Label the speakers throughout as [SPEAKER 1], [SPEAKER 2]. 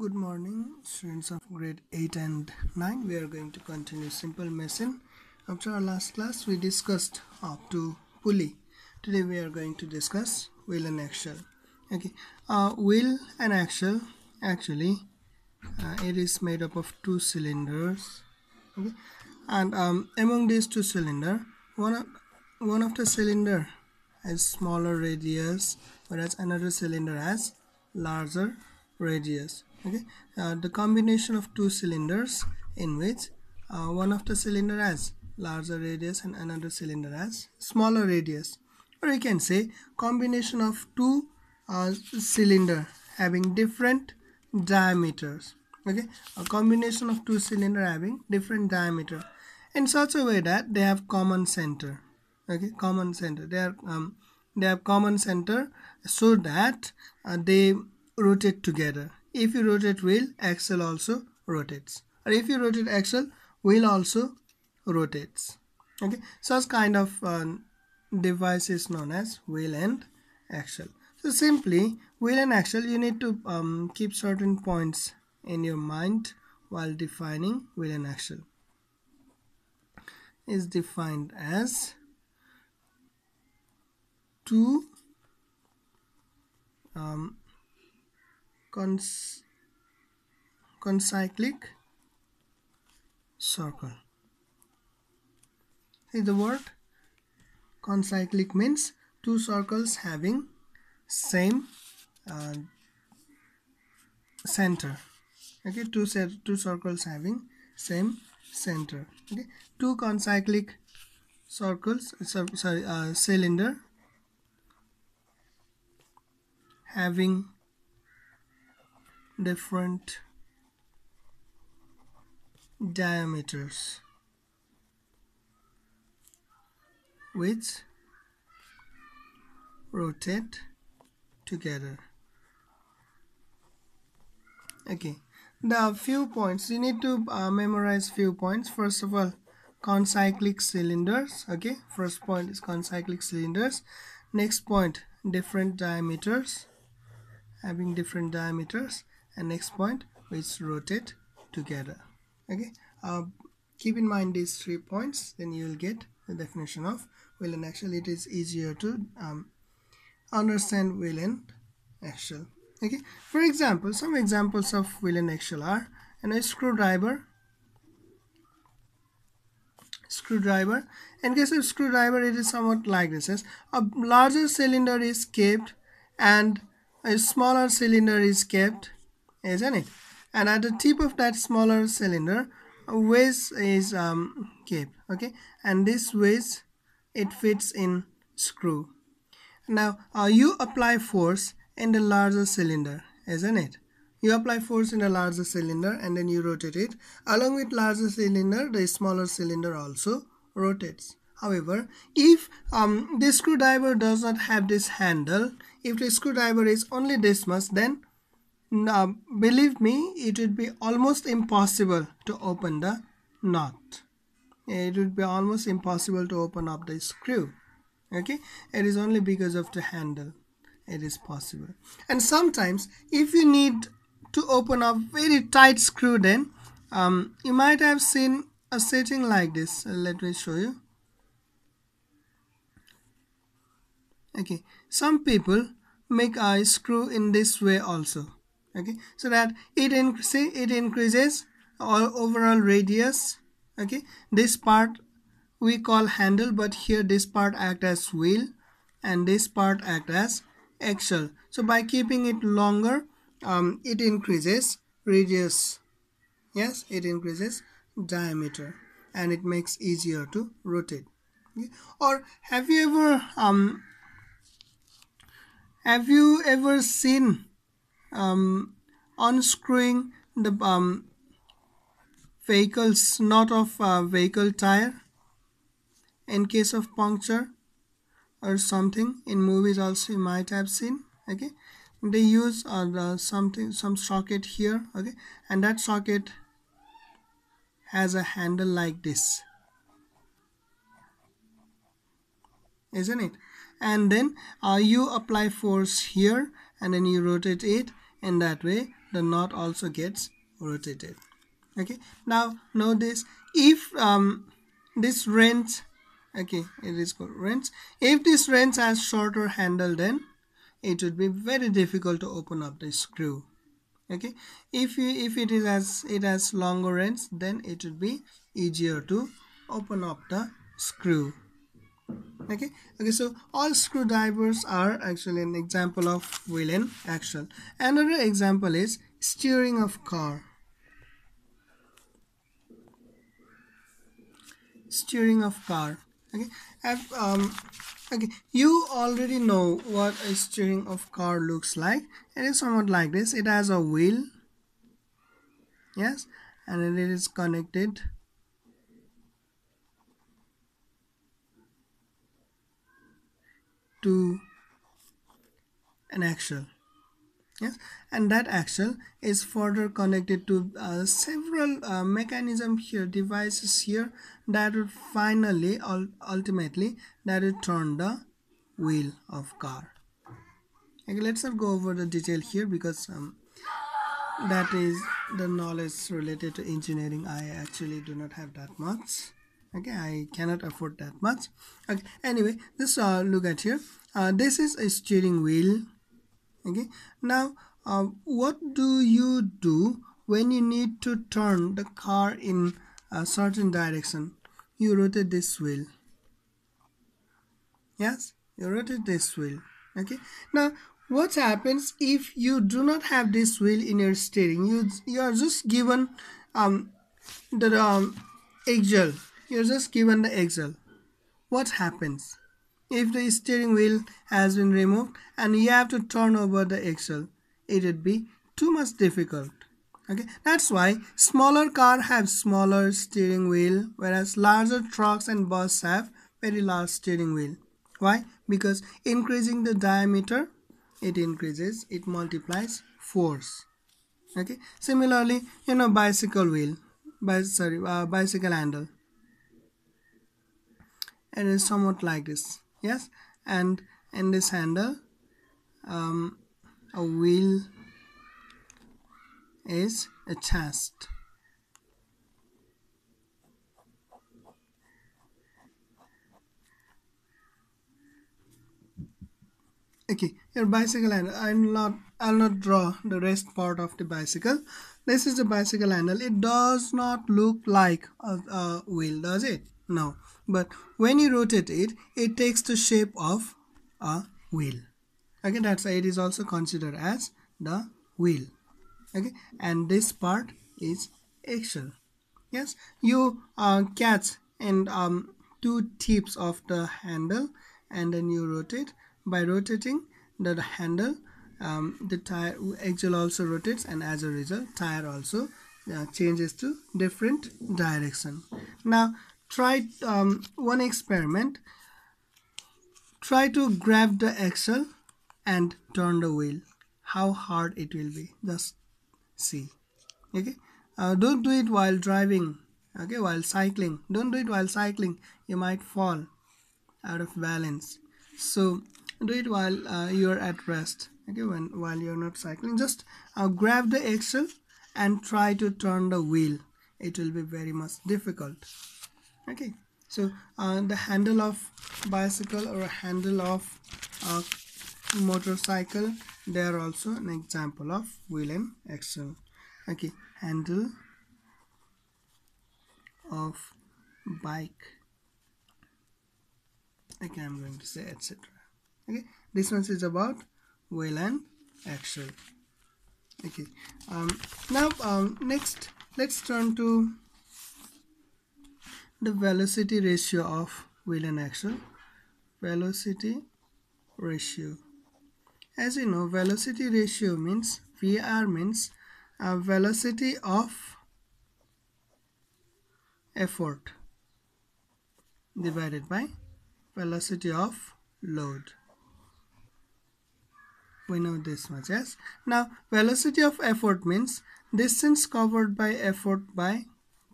[SPEAKER 1] Good morning, students of grade 8 and 9. We are going to continue simple machine. After our last class, we discussed up to pulley. Today, we are going to discuss wheel and axle. Okay, uh, wheel and axle actually uh, it is made up of two cylinders. Okay, and um, among these two cylinder, one of one of the cylinder has smaller radius, whereas another cylinder has larger radius okay. Uh, the combination of two cylinders in which uh, one of the cylinder has larger radius and another cylinder has smaller radius. Or you can say combination of two uh, cylinder having different diameters. Okay. A combination of two cylinder having different diameter. In such a way that they have common center. Okay. Common center. They are um, they have common center so that uh, they rotate together if you rotate wheel axle also rotates. Or if you rotate axle wheel also rotates. Okay? Such kind of uh, device is known as wheel and axle so simply wheel and axle you need to um, keep certain points in your mind while defining wheel and axle is defined as two um, cons concyclic circle. See the word? Concyclic means two circles having same uh, center. Okay two set two circles having same center. Okay two concyclic circles sorry uh, cylinder having different diameters which rotate together. Okay. The few points. You need to uh, memorize few points. First of all concyclic cylinders. Okay. First point is concyclic cylinders. Next point different diameters. Having different diameters and next point which rotate together. Okay? Uh, keep in mind these three points then you will get the definition of and axle it is easier to um, understand and axle okay? For example some examples of and axle are and a screwdriver screwdriver. In case of screwdriver it is somewhat like this. As a larger cylinder is kept and a smaller cylinder is kept isn't it? And at the tip of that smaller cylinder a wedge is um, kept okay? And this wedge it fits in screw. Now uh, you apply force in the larger cylinder isn't it? You apply force in the larger cylinder and then you rotate it. Along with larger cylinder the smaller cylinder also rotates. However if um, the screwdriver does not have this handle if the screwdriver is only this much then now believe me it would be almost impossible to open the nut it would be almost impossible to open up the screw okay? It is only because of the handle. It is possible. And sometimes if you need to open a very tight screw then um, you might have seen a setting like this. Let me show you. Okay. Some people make a screw in this way also okay? So that it see it increases our overall radius. Okay? This part we call handle but here this part act as wheel and this part act as axle. So by keeping it longer um, it increases radius. Yes it increases diameter and it makes easier to rotate. Okay? or have you ever um have you ever seen um, unscrewing the um, vehicle's knot of uh, vehicle tire in case of puncture or something. In movies also you might have seen okay? They use uh, the something some socket here okay? And that socket has a handle like this isn't it? And then uh, you apply force here and then you rotate it in that way the knot also gets rotated. Okay now notice if um, this wrench okay it is called wrench. If this wrench has shorter handle then it would be very difficult to open up the screw. Okay if you if it is as it has longer wrench then it would be easier to open up the screw okay? Okay so all screwdrivers are actually an example of wheel and axle another example is steering of car. Steering of car. Okay? I've, um okay you already know what a steering of car looks like it is somewhat like this. It has a wheel yes and it is connected to an axle. Yes and that axle is further connected to uh, several uh, mechanism here devices here that will finally ultimately that will turn the wheel of car. Okay let's not go over the detail here because um, that is the knowledge related to engineering. I actually do not have that much okay i cannot afford that much. Okay anyway this uh, look at here. Uh, this is a steering wheel. Okay now uh, what do you do when you need to turn the car in a certain direction? You rotate this wheel. Yes you rotate this wheel. Okay now what happens if you do not have this wheel in your steering? You you are just given um the um axle you're just given the axle what happens? If the steering wheel has been removed and you have to turn over the axle it would be too much difficult. Okay that's why smaller car have smaller steering wheel whereas larger trucks and bus have very large steering wheel. Why? Because increasing the diameter it increases it multiplies force. Okay similarly you know bicycle wheel by sorry uh, bicycle handle it is somewhat like this. Yes? And in this handle um, a wheel is attached okay your bicycle handle. I'm not i'll not draw the rest part of the bicycle. This is the bicycle handle. It does not look like a, a wheel does it? No but when you rotate it it takes the shape of a wheel. Okay that's why it is also considered as the wheel. Okay and this part is axle yes you uh, catch and um, two tips of the handle and then you rotate. By rotating the handle um, the tire axle also rotates and as a result tire also uh, changes to different direction. Now try um, one experiment. Try to grab the axle and turn the wheel. How hard it will be. Just see. Okay? Uh, don't do it while driving. Okay? While cycling. Don't do it while cycling. You might fall out of balance. So do it while uh, you're at rest. Okay? When while you're not cycling. Just uh, grab the axle and try to turn the wheel. It will be very much difficult okay. So uh, the handle of bicycle or handle of uh, motorcycle they are also an example of wheel and axle okay. Handle of bike. Okay i'm going to say etc okay. This one is about wheel and axle okay. Um now um next let's turn to the velocity ratio of wheel and axle. Velocity ratio. As you know velocity ratio means VR means a velocity of effort divided by velocity of load. We know this much yes? Now velocity of effort means distance covered by effort by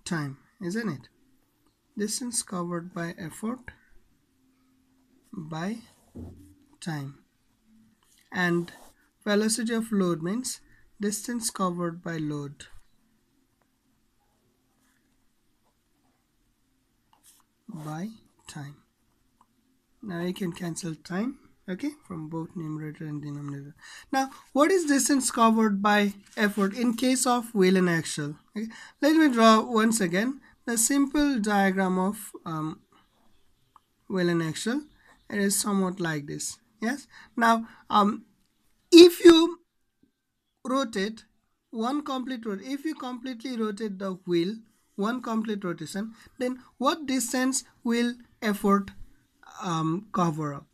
[SPEAKER 1] time isn't it distance covered by effort by time. And velocity of load means distance covered by load. By time. Now you can cancel time okay from both numerator and denominator. Now what is distance covered by effort in case of wheel and axle? Okay let me draw once again the simple diagram of um, wheel and axle it is somewhat like this yes? Now um if you rotate one complete rotate if you completely rotate the wheel one complete rotation then what distance will effort um, cover up?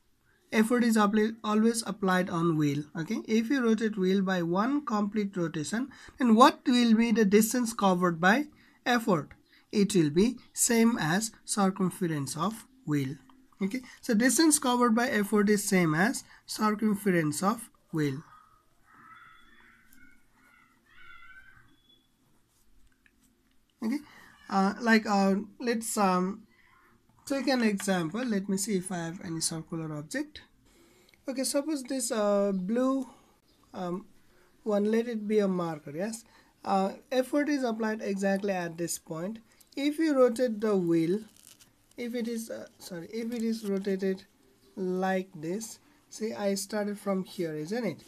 [SPEAKER 1] Effort is always applied on wheel okay? If you rotate wheel by one complete rotation then what will be the distance covered by effort it will be same as circumference of wheel. Okay? So distance covered by effort is same as circumference of wheel. Okay? Uh, like uh, let's um, take an example. Let me see if I have any circular object. Okay suppose this uh, blue um, one let it be a marker yes? Uh, effort is applied exactly at this point if you rotate the wheel if it is uh, sorry if it is rotated like this see I started from here isn't it?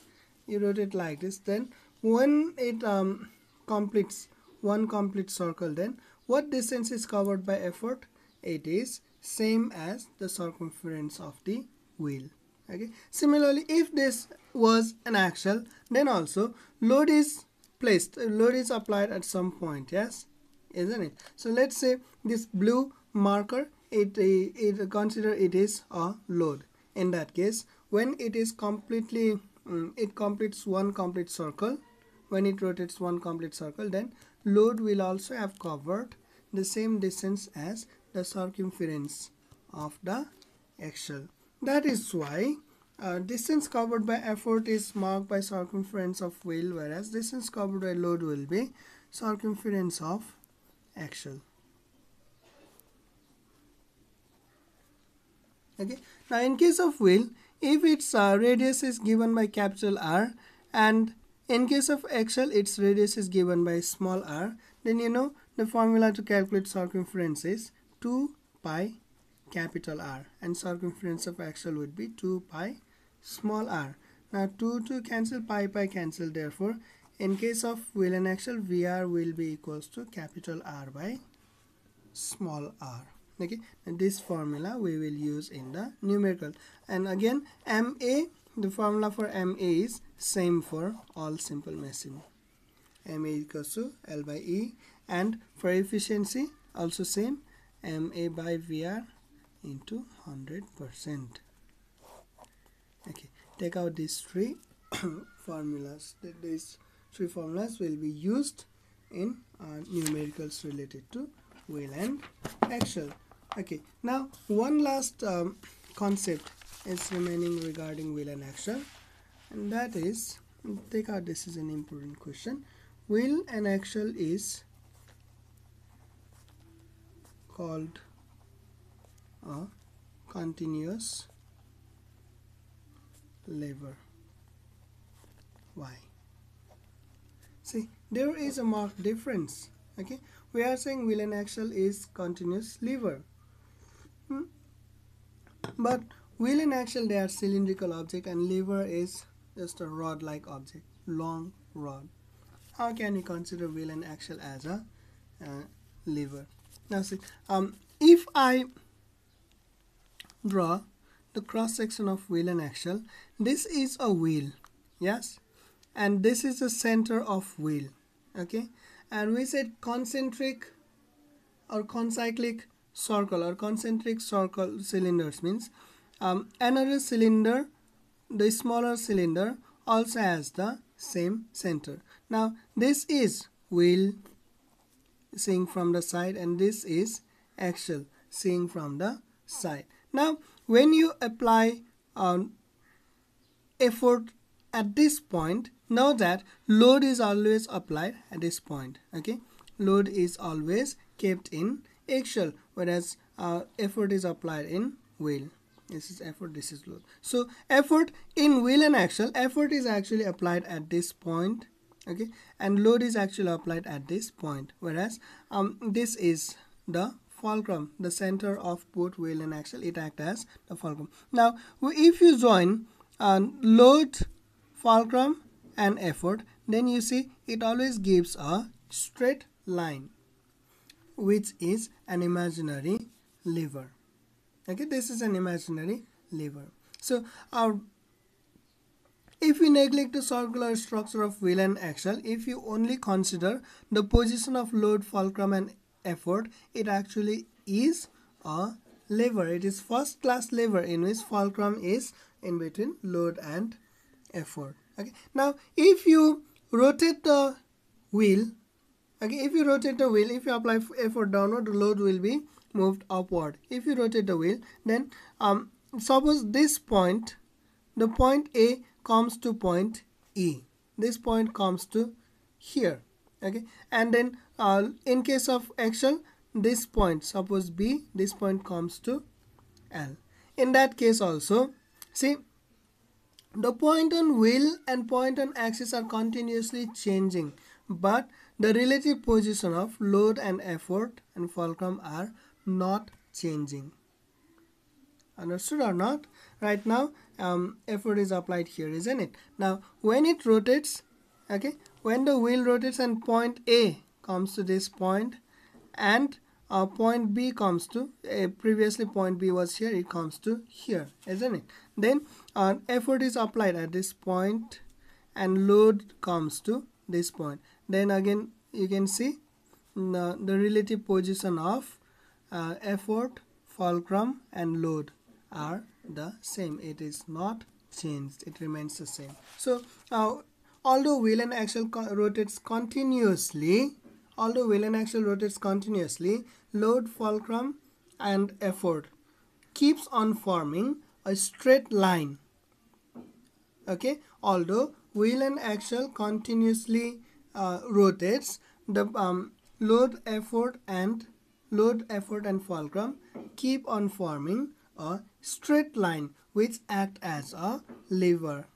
[SPEAKER 1] You rotate like this then when it um, completes one complete circle then what distance is covered by effort? It is same as the circumference of the wheel okay? Similarly if this was an axle then also load is placed load is applied at some point yes isn't it? So let's say this blue marker it, it, consider it is a load. In that case when it is completely um, it completes one complete circle when it rotates one complete circle then load will also have covered the same distance as the circumference of the axle that is why uh, distance covered by effort is marked by circumference of wheel whereas distance covered by load will be circumference of axle okay now in case of wheel if its uh, radius is given by capital R and in case of axle its radius is given by small r then you know the formula to calculate circumference is 2 pi capital R and circumference of axle would be 2 pi small r. Now 2 to cancel pi pi cancel therefore in case of wheel and axle VR will be equals to capital R by small r. Okay, and this formula we will use in the numerical and again MA the formula for MA is same for all simple machine. MA equals to L by E and for efficiency also same MA by VR into 100%. Okay, take out these three formulas. These three formulas will be used in uh, numericals related to wheel and axle. Okay, now one last um, concept is remaining regarding wheel and axle and that is take out this is an important question. Wheel and axle is called a continuous lever why see there is a marked difference okay? We are saying wheel and axle is continuous lever. Hmm? but wheel and axle they are cylindrical object and lever is just a rod like object long rod. How can you consider wheel and axle as a uh, lever? Now see um, if I draw the cross section of wheel and axle this is a wheel yes and this is the center of wheel okay? And we said concentric or concyclic circle or concentric circle cylinders means um, another cylinder the smaller cylinder also has the same center. Now this is wheel seeing from the side and this is axle seeing from the side. Now when you apply um, effort at this point know that load is always applied at this point okay? Load is always kept in axle whereas uh, effort is applied in wheel. This is effort this is load. So effort in wheel and axle effort is actually applied at this point okay? And load is actually applied at this point whereas um, this is the fulcrum the center of both wheel and axle. It acts as the fulcrum. Now if you join uh, load fulcrum and effort then you see it always gives a straight line which is an imaginary lever. Okay this is an imaginary lever. So our if we neglect the circular structure of wheel and axle if you only consider the position of load fulcrum and effort it actually is a lever. It is first class lever in which fulcrum is in between load and effort okay. Now if you rotate the wheel okay if you rotate the wheel if you apply effort downward the load will be moved upward. If you rotate the wheel then um suppose this point the point a comes to point e. This point comes to here okay? And then uh, in case of axle this point suppose b this point comes to l. In that case also see the point on wheel and point on axis are continuously changing but the relative position of load and effort and fulcrum are not changing. Understood or not? Right now um, effort is applied here isn't it? Now when it rotates okay when the wheel rotates and point A comes to this point and uh, point B comes to uh, previously point B was here it comes to here isn't it? Then uh, effort is applied at this point and load comes to this point. Then again you can see the, the relative position of uh, effort fulcrum and load are the same. It is not changed. It remains the same. So uh, although wheel and axle co rotates continuously although wheel and axle rotates continuously load fulcrum and effort keeps on forming a straight line okay? Although wheel and axle continuously uh, rotates the um, load effort and load effort and fulcrum keep on forming a straight line which act as a lever.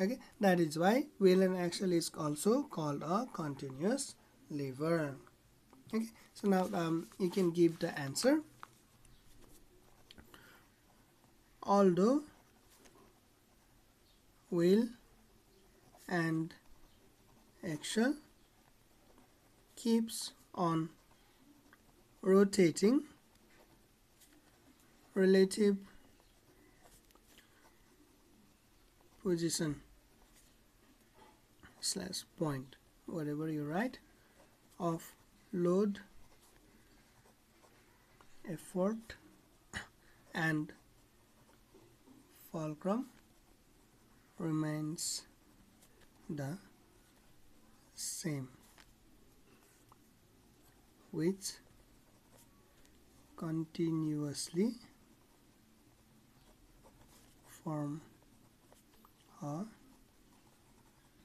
[SPEAKER 1] Okay? That is why wheel and axle is also called a continuous lever. Okay? So now um, you can give the answer. Although wheel and axle keeps on rotating relative position slash point whatever you write of load effort and fulcrum remains the same which continuously form a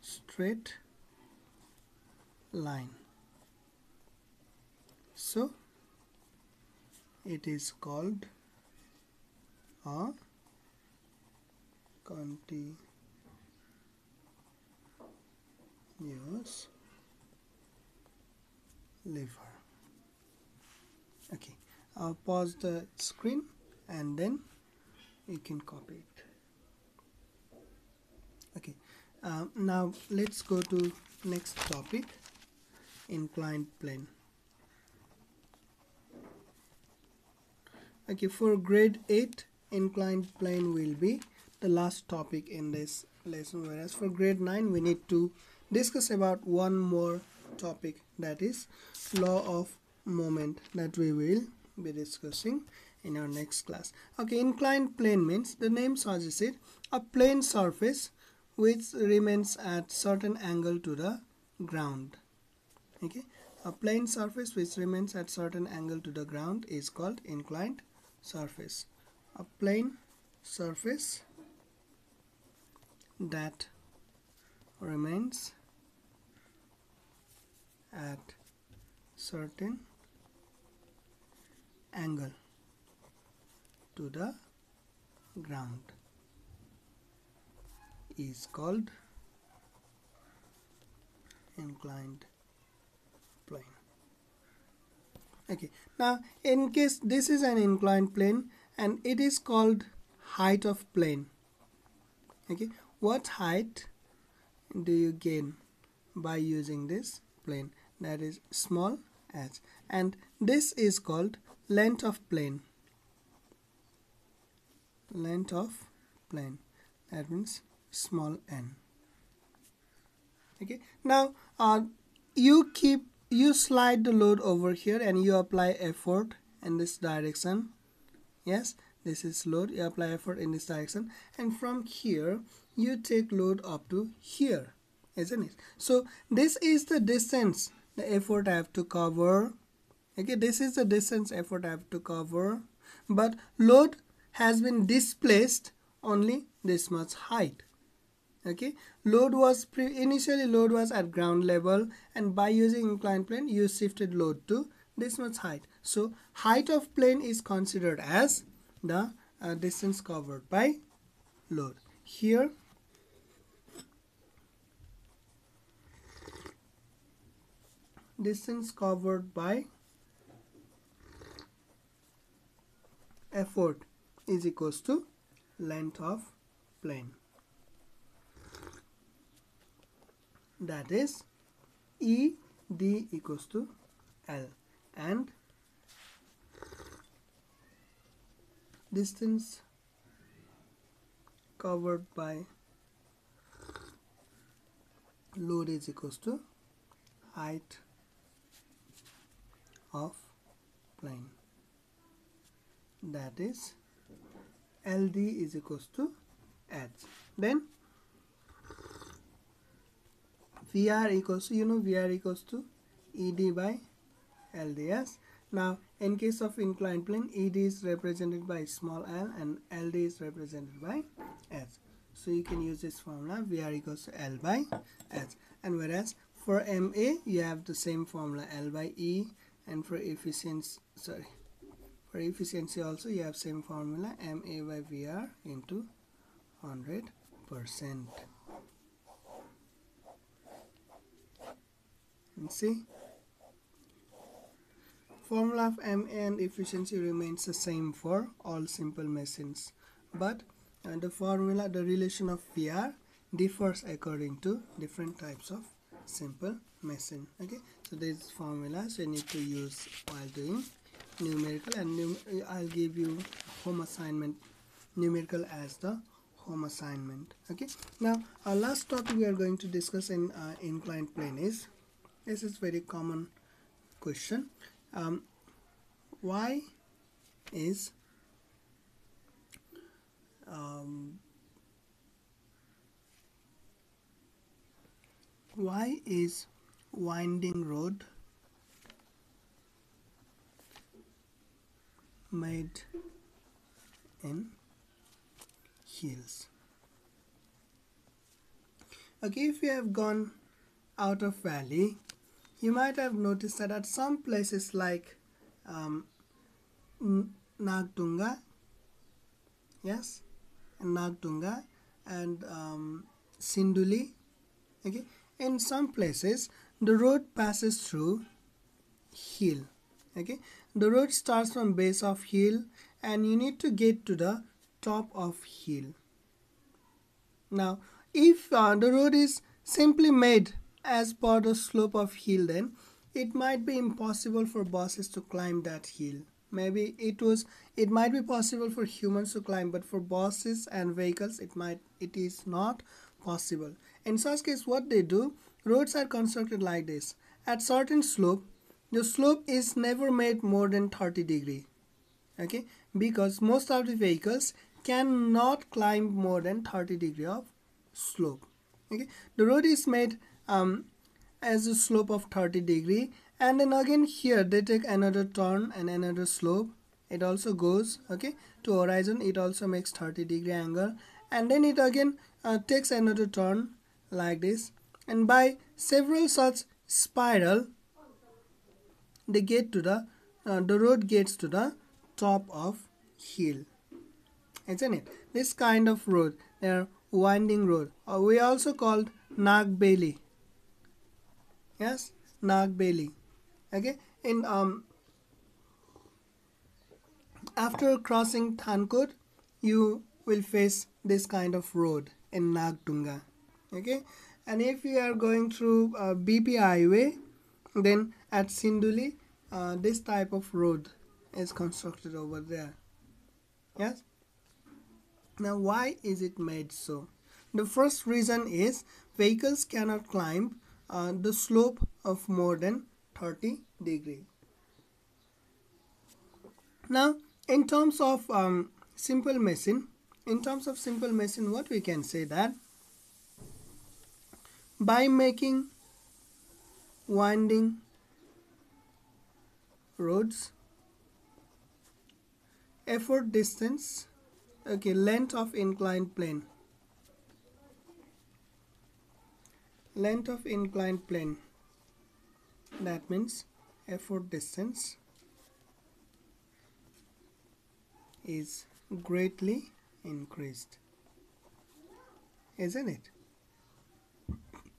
[SPEAKER 1] straight line. So it is called a continuous lever okay I'll pause the screen and then you can copy it. Okay uh, now let's go to next topic inclined plane okay for grade 8 inclined plane will be the last topic in this lesson whereas for grade 9 we need to discuss about one more topic that is law of moment that we will be discussing in our next class. Okay inclined plane means the name suggests it a plane surface which remains at certain angle to the ground. Okay a plane surface which remains at certain angle to the ground is called inclined surface. A plane surface that remains at certain angle to the ground is called inclined plane. Okay now in case this is an inclined plane and it is called height of plane okay what height do you gain by using this plane that is small h and this is called length of plane. Length of plane. That means small n. Okay. Now uh, you keep you slide the load over here and you apply effort in this direction. Yes this is load. You apply effort in this direction. And from here you take load up to here isn't it? So this is the distance the effort I have to cover. Okay this is the distance effort I have to cover. But load has been displaced only this much height. Okay load was initially load was at ground level and by using inclined plane you shifted load to this much height. So height of plane is considered as the uh, distance covered by load. Here distance covered by effort is equals to length of plane. That is E D equals to L. And distance covered by load is equals to height of plane that is LD is equals to H then VR equals to, you know, VR equals to ED by LDS. Now, in case of inclined plane, ED is represented by small l and LD is represented by S. So you can use this formula, VR equals to L by S. And whereas for MA, you have the same formula, L by E. And for efficiency, sorry, for efficiency also, you have same formula, MA by VR into 100%. and see formula of m and efficiency remains the same for all simple machines but uh, the formula the relation of VR differs according to different types of simple machine okay? So these formulas you need to use while doing numerical and num I'll give you home assignment numerical as the home assignment okay? Now our last topic we are going to discuss in uh, inclined plane is this is very common question. Um, why is um, why is winding road made in hills? Okay if you have gone out of valley you might have noticed that at some places like um, Nagdhunga, yes, and Nagdhunga and um, Sindhuli, okay, in some places the road passes through hill, okay. The road starts from base of hill and you need to get to the top of hill. Now, if uh, the road is simply made as per the slope of hill then it might be impossible for buses to climb that hill maybe it was it might be possible for humans to climb but for buses and vehicles it might it is not possible in such case what they do roads are constructed like this. At certain slope the slope is never made more than 30 degree okay? Because most of the vehicles cannot climb more than 30 degree of slope okay? The road is made um, as a slope of 30 degree and then again here they take another turn and another slope. It also goes okay? To horizon it also makes 30 degree angle and then it again uh, takes another turn like this. And by several such spiral they get to the uh, the road gets to the top of hill. Isn't it? This kind of road they are winding road. Uh, we also called Nag Beli yes nagbeli okay? In um after crossing thankot you will face this kind of road in nagdhunga okay? And if you are going through uh, bp highway then at sindhuli uh, this type of road is constructed over there. Yes? Now why is it made so? The first reason is vehicles cannot climb uh, the slope of more than 30 degree. Now in terms of um, simple machine in terms of simple machine what we can say that by making winding roads. Effort distance okay length of inclined plane. Length of inclined plane. That means effort distance is greatly increased isn't it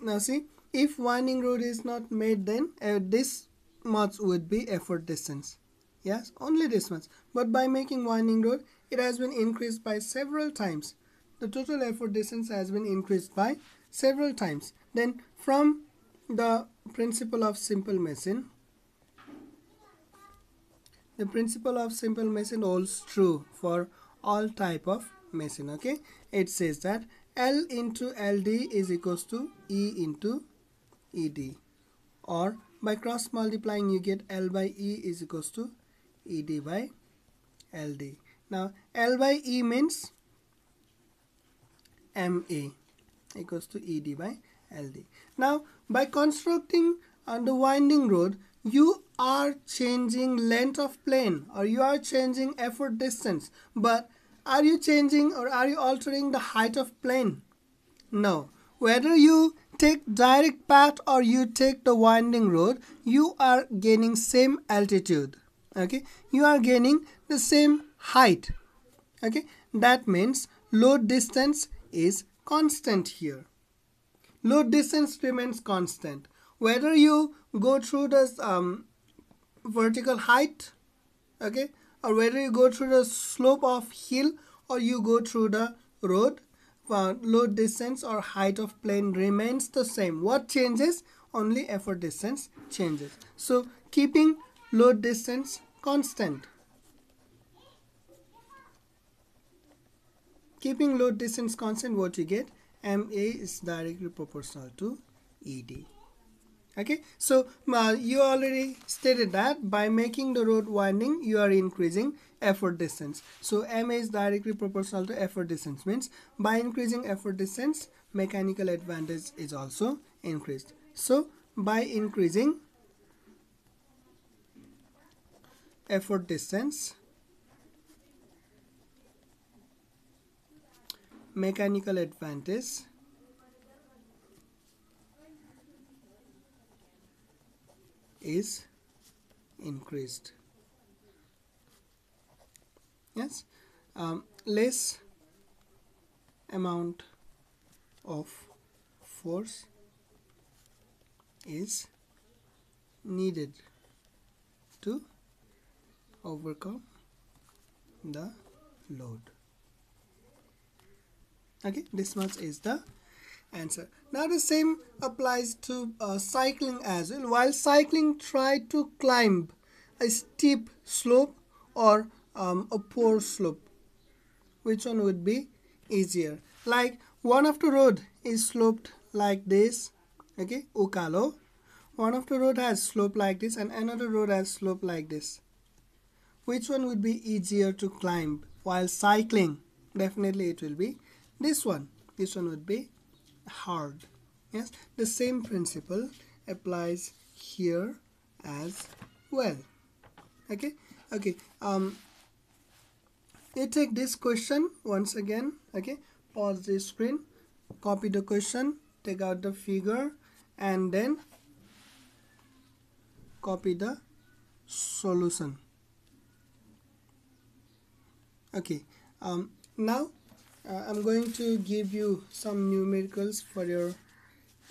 [SPEAKER 1] now see if winding road is not made then uh, this much would be effort distance. Yes only this much. But by making winding road it has been increased by several times. The total effort distance has been increased by several times. Then from the principle of simple machine the principle of simple machine holds true for all type of machine okay? It says that L into LD is equals to E into ED or by cross multiplying you get L by E is equals to ED by LD now L by E means MA equals to ED by LD now by constructing on the winding road you are changing length of plane or you are changing effort distance. But are you changing or are you altering the height of plane? No. Whether you take direct path or you take the winding road you are gaining same altitude. Okay? You are gaining the same height. Okay? That means load distance is constant here. Load distance remains constant. Whether you go through this um, vertical height okay or whether you go through the slope of hill or you go through the road uh, load distance or height of plane remains the same. What changes? Only effort distance changes. So keeping load distance constant. Keeping load distance constant what you get? Ma is directly proportional to ed okay so uh, you already stated that by making the road winding you are increasing effort distance. So ma is directly proportional to effort distance means by increasing effort distance mechanical advantage is also increased. So by increasing effort distance mechanical advantage is increased. Yes? Um, less amount of force is needed to overcome the load. Okay? This much is the answer. Now the same applies to uh, cycling as well. While cycling try to climb a steep slope or um, a poor slope. Which one would be easier? Like one of the road is sloped like this okay ukalo. One of the road has slope like this and another road has slope like this. Which one would be easier to climb? While cycling definitely it will be this one. This one would be hard. Yes? The same principle applies here as well. Okay? Okay um you take this question once again. Okay? Pause the screen copy the question take out the figure and then copy the solution. Okay um, now uh, I'm going to give you some numericals for your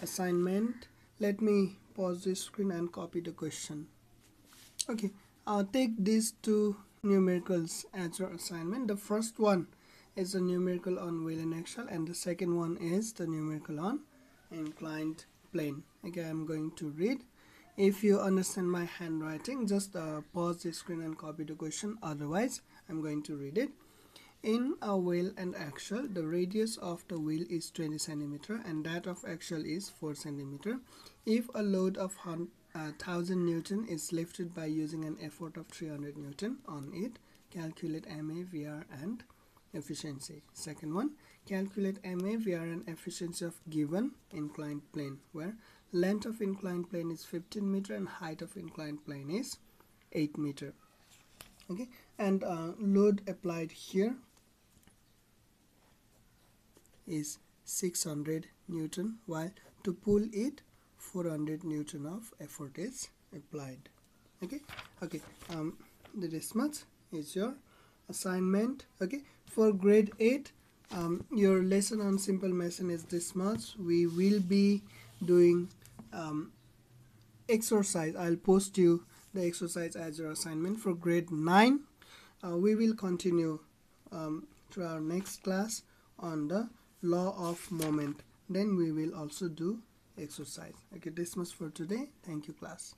[SPEAKER 1] assignment. Let me pause the screen and copy the question. Okay uh, take these two numericals as your assignment. The first one is the numerical on wheel and axle and the second one is the numerical on inclined plane. Okay i'm going to read. If you understand my handwriting just uh, pause the screen and copy the question. Otherwise i'm going to read it in a wheel and axle the radius of the wheel is 20 centimeter and that of axle is 4 centimeter. If a load of 1000 newton is lifted by using an effort of 300 newton on it calculate ma vr and efficiency. Second one calculate ma vr and efficiency of given inclined plane where length of inclined plane is 15 meter and height of inclined plane is 8 meter. Okay and uh, load applied here is 600 newton while to pull it 400 newton of effort is applied. Okay? Okay um this much is your assignment. Okay? For grade 8 um, your lesson on simple machine is this much. We will be doing um, exercise. I'll post you the exercise as your assignment for grade 9 uh, we will continue um, to our next class on the law of moment. Then we will also do exercise. Okay this much for today. Thank you class